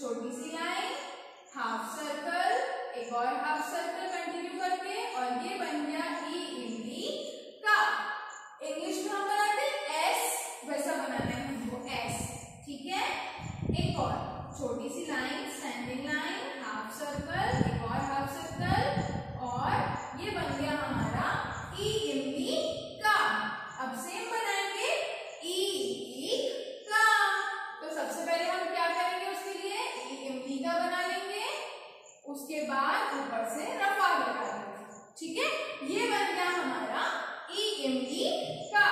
छोटी सी line half circle एक और हाफ़ सर्कल कंटिन्यू करके, और ये बन गया उसके बाद ऊपर से रफा लगा देंगे ठीक है? ये बन गया हमारा ई इमली का।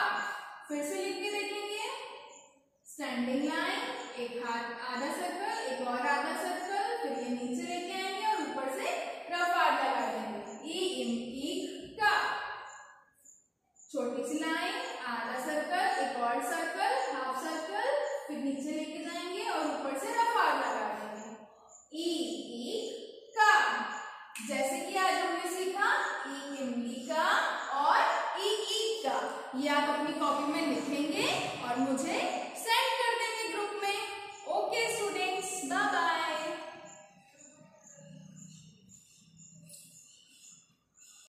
फिर से लिख के देखेंगे। स्टैंडिंग लाइन एक हाथ आधा सर्कल एक और आधा सर्कल फिर ये नीचे लेके आएँगे और ऊपर से रफा लगा देंगे। ई इमली का। छोटी सी लाइन आधा सर्कल एक और सर्कल हाफ़ सर्कल फिर नीचे लेके जाएँगे और ऊपर से रफा लगा देंगे। ई ई का जैसे कि आज हमने सीखा ई इमली का और ई ई का ये आप अपनी कॉपी में लिखेंगे और मुझे